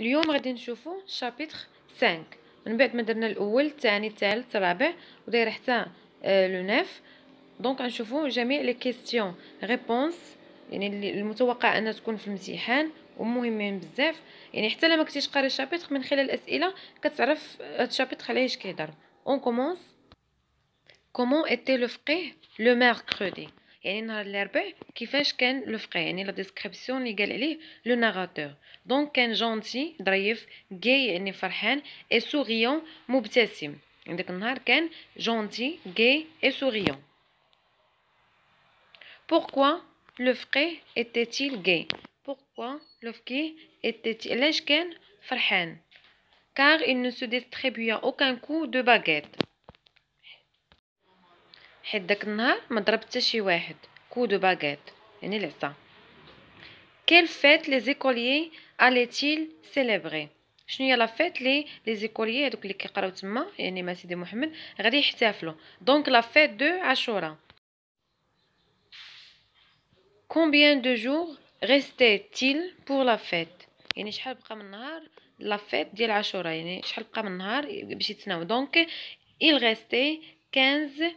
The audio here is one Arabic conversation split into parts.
اليوم غادي نشوفو شابيتر 5 من بعد ما درنا الاول الثاني الثالث الرابع وداير حتى آه، لو نيف دونك غنشوفو جميع لي كيسيون ريبونس يعني المتوقع انها تكون في الامتحان ومهمين بزاف يعني حتى لما كنتيش قاري الشابيتر من خلال الاسئله كتعرف هاد الشابيتر على ايش كيهضر اون كومونس كومون ايتي لو فقيه لو ميركودي يعني نهار الاربع كيفاش كان لو فري يعني لا ديسكريبسيون اللي قال عليه لو ناراتور دونك كان جونتي ظريف جاي يعني فرحان اي سوريون مبتسم عندك النهار كان جونتي جاي اي سوريون بوركوا لو فري était-il gay pourquoi le frère était علاش كان فرحان car il ne se distribuait aucun coup de baguette حيت داك النهار ما ضرب حتى شي واحد كودو باغيت يعني العصا كيل فيت لي زيكولي اليتيل سيليبري شنو هي لا فيت لي لي زيكولي هذوك اللي كيقراو تما يعني ما سيدي محمد غادي يحتفلوا دونك لا فيت دو عاشوره كومبيان دو جور ريستيتيل بور لا فيت يعني شحال بقى من نهار لا فيت ديال عاشوره يعني شحال بقى من نهار باش يتسناو دونك il restait 15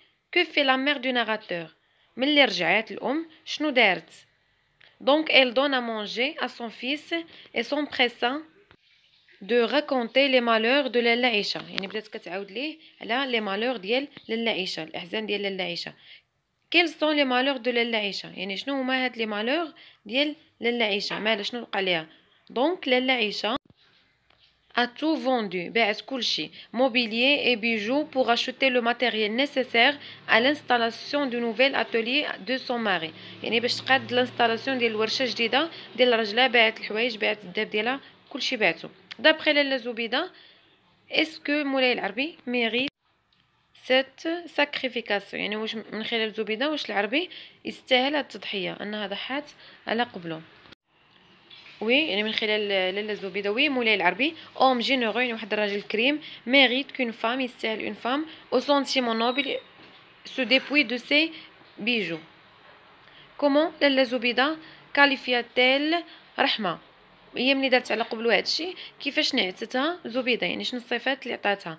Que fait la mère du narrateur ملي رجعت الأم شنو دارت Donc elle donne à manger à son fils et s'empressa de raconter les malheurs de لالا عيشة يعني بدات كتعاود ليه على لي مالور ديال لالا عيشة الأحزان ديال لالا عيشة كيل سون لي malheurs de لالا عيشة يعني شنو هما هاد لي مالور ديال لالا عيشة مالها شنو وقع ليها دونك لالا عيشة a tout vendu, ben, mobilier et bijoux pour acheter le matériel nécessaire à l'installation du nouvel atelier de son mari. Il est l'installation de l'installation de des D'après les Zubida, est-ce que Moulay Arbi mérite cette sacrification Yani, ou est وي يعني من خلال لالا زبيده وي مولاي العربي اوم جينيرو يعني واحد الراجل كريم ميريت كون فام يستاهل اون فام او سونتيمون نوبل سو ديبوي دو سي بيجو كومون لالا زبيده كاليفياتيل رحمه هي ملي دارت على قبل هادشي كيفاش نعتتها زبيده يعني شنو الصفات اللي عطاتها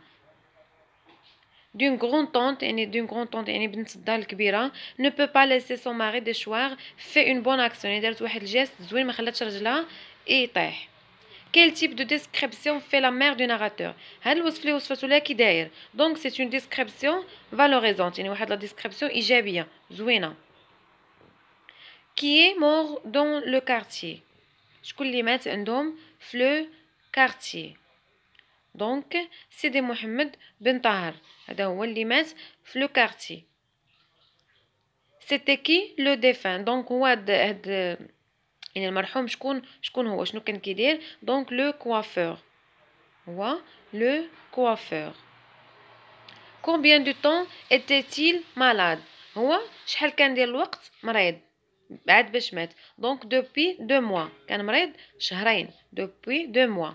d'une grande tante, d'une grande tante, une dal Kbira, ne peut pas laisser son mari déchoir, fait une bonne action, et est quel type de description fait la mère du narrateur Donc, c'est une description valorisante. Il y a la description Zouina. Qui est mort dans le quartier Je vais mettre un nom, le quartier. دونك سيدي محمد بن طاهر هذا هو اللي مات في لو كارتي سيتي كي لو ديفان دونك هو هاد هاد يعني المرحوم شكون شكون هو شنو كان كيدير دونك لو كوافور هو لو كوافور كومبيان دو طون اتيتيل مالاد هو شحال كان ديال الوقت مريض بعد باش مات دونك دوبي دو موا كان مريض شهرين دوبي دو موا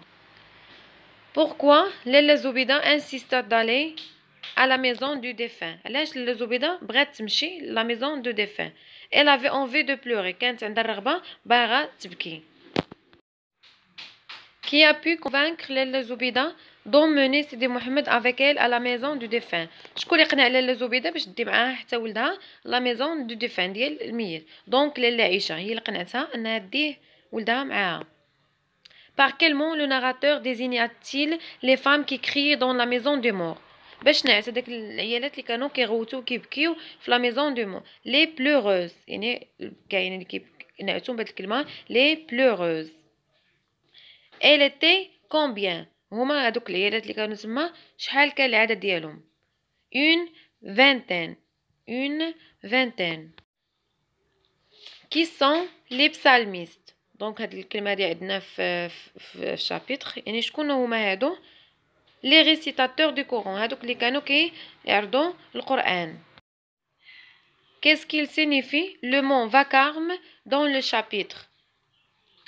Pourquoi Lella Zoubida insista d'aller à la maison du défunt Alors Lella Zoubida بغات تمشي la maison du défunt Elle avait envie de pleurer كانت عندها الرغبة باغا تبكي Qui a pu convaincre Lella Zoubida d'emmener Sidi Mohamed avec elle à la maison du défunt شكون يقنع ليلى زبيده باش تدي معاها حتى ولدها la maison du défunt ديال الميت دونك ليلى عيشه هي اللي قنعتها انها ديه ولدها Par quel mot le narrateur désigna-t-il les femmes qui criaient dans la maison des morts باش نعس هذاك العيالات اللي كانوا كيغوتو كيبكيو في لا ميزون دو مو لي بلوروز يعني كاين اللي كينعسوا بهذه الكلمه لي بلوروز elle était combien هما هذوك العيالات اللي كانوا تما شحال كان العدد ديالهم une vingtaine une vingtaine qui sont les psalmistes donc, cette expression est dans le chapitre. En est-ce qu'on a eu Mahedo? Les récitateurs du coran, elles ont cliqué OK. Erodent le coran. Qu'est-ce qu'il signifie le mot vacarme dans le chapitre?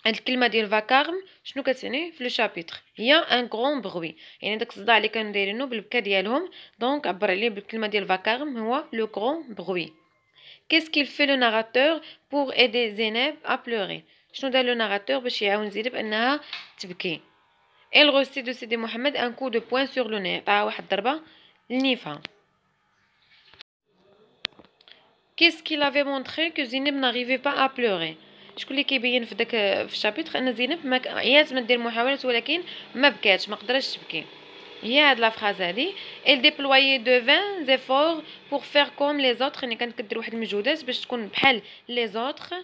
Cette expression vacarme, je nous ai cité le chapitre. Il y a un grand bruit. En interrogeant les canadiens nobles qu'elle a eu, donc après l'expression vacarme, moi le grand bruit. Qu'est-ce qu'il fait le narrateur pour aider Zineb à pleurer? شنو دار لو ناراتور باش يعاون زينب انها تبكي il reçut دو سيدي محمد ان كو دو بوين سور لو ني عطاها واحد الضربه لنيفها كيس كي لافي مونطري كو زينب ناريفي با ا بلوري شكون اللي كيبين في داك في الشابيتر ان زينب ما عيات ما دير محاولات ولكن ما بكاتش ما قدرتش تبكي هي هاد فراز هادي ال ديبلواي دو 20 زيفور بور فير كوم لي زوتر يعني كانت كدير واحد المجهودات باش تكون بحال لي زوتر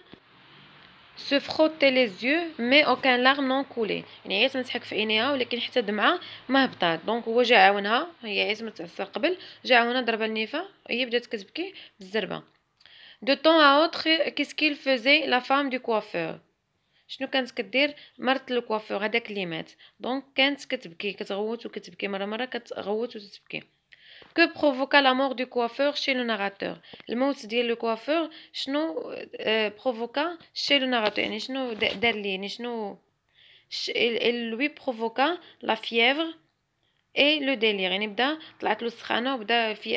سو frotter les yeux مي اوكان larme n'en كولي يعني هي تحك في عينيها ولكن حتى دمعه ما هبطات دونك هو جا عاونها هي عزمت تعصى قبل جا عاونها ضرب النيفه هي بدات كتبكي بالزربه دو طون ا اوتر كيسكيل فوزي لا فام دو كوافور شنو كانت كدير مرت الكوافور هذاك اللي مات دونك كانت كتبكي كتغوت وكتبكي مره مره كتغوت وتتبكي que provoqua la mort du coiffeur chez le narrateur الموت dit le coiffeur شنو euh, euh, provoqua chez le narrateur شنو دار il lui provoqua la fièvre et le délire Il طلعت له وبدا في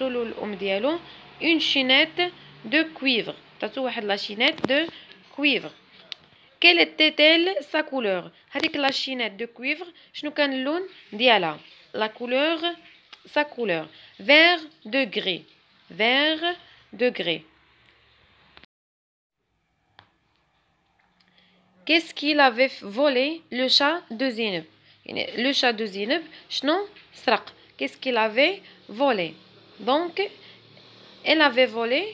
Une on chinette de cuivre, tatouer la de cuivre. quelle était-elle, sa couleur? Avec la chinette de cuivre, était-elle lune, d'ailleurs, la couleur, sa couleur, vert de gris, vert de gris. qu'est-ce qu'il avait volé, le chat de Zineb le chat de zina, qu'est-ce qu'il avait volé? دونك إلا في فولي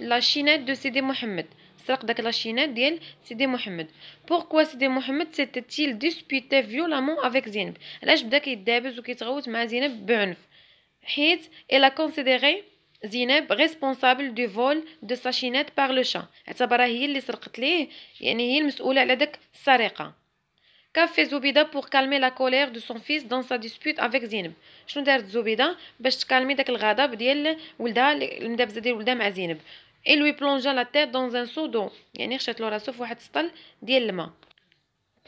la chinette de Sidi سرق داك لا ديال سيدي محمد بوركوا سيدي محمد سيتيل ديسبيتي فيولامون افيك زينب علاش بدا كيدابز وكيتغوت مع زينب بعنف حيت الا كونسيديري زينب ريسبونسابل دو فول دو ساشينات بار لو شان اعتبرها هي اللي سرقت ليه يعني هي المسؤوله على داك السرقه qu'a fait Zoubida pour calmer la colère de son fils dans sa dispute avec زينب شنو دارت زبيده باش تكالمي داك الغضب ديال ولدها المدابزه ديال ولدها مع زينب اي لوي بلونجا لا تيت دون ان سو دو يعني خشات له راسو فواحد السطل ديال الماء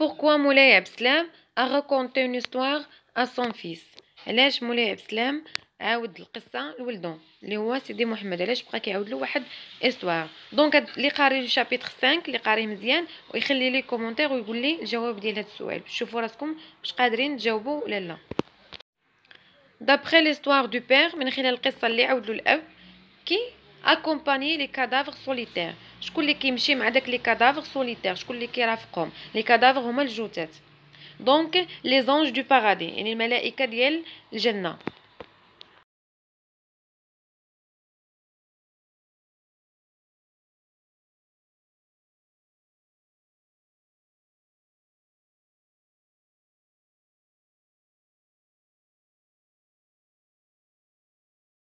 pourquoi مولاي عبد السلام ا ريكونتي اون استوار ا سون فيس علاش مولاي عبد السلام عاود القصه لولدو اللي هو سيدي محمد علاش بقى كيعاود له واحد استوار دونك اللي قاري الشابيتر 5 اللي قاريه مزيان ويخلي لي كومونتير ويقول لي الجواب ديال هذا السؤال شوفوا راسكم واش قادرين تجاوبوا ولا لا دابخي ليستوار دو بير من خلال القصه اللي عاود له الاب كي اكومباني لي كادافغ سوليتير شكون اللي كيمشي مع داك لي كادافغ سوليتير شكون اللي كيرافقهم لي كادافغ هما الجثث دونك لي زونج دو بارادي يعني الملائكه ديال الجنه